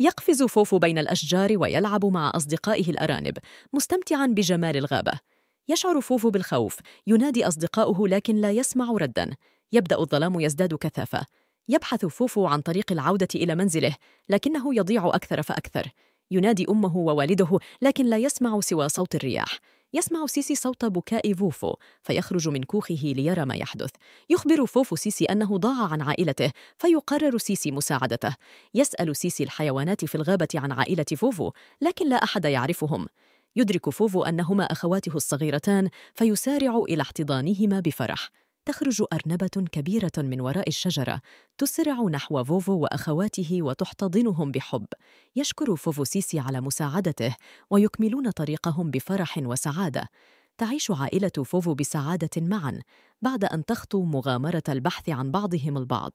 يقفز فوفو بين الأشجار ويلعب مع أصدقائه الأرانب مستمتعاً بجمال الغابة. يشعر فوفو بالخوف ينادي أصدقاؤه لكن لا يسمع رداً. يبدأ الظلام يزداد كثافة. يبحث فوفو عن طريق العودة إلى منزله لكنه يضيع أكثر فأكثر. ينادي أمه ووالده لكن لا يسمع سوى صوت الرياح. يسمع سيسي صوت بكاء فوفو فيخرج من كوخه ليرى ما يحدث. يخبر فوفو سيسي أنه ضاع عن عائلته فيقرر سيسي مساعدته. يسأل سيسي الحيوانات في الغابة عن عائلة فوفو لكن لا أحد يعرفهم. يدرك فوفو أنهما أخواته الصغيرتان فيسارع إلى احتضانهما بفرح. تخرج أرنبة كبيرة من وراء الشجرة تسرع نحو فوفو وأخواته وتحتضنهم بحب. يشكر فوفو سيسي على مساعدته ويكملون طريقهم بفرح وسعادة. تعيش عائلة فوفو بسعادة معا بعد أن تخطو مغامرة البحث عن بعضهم البعض.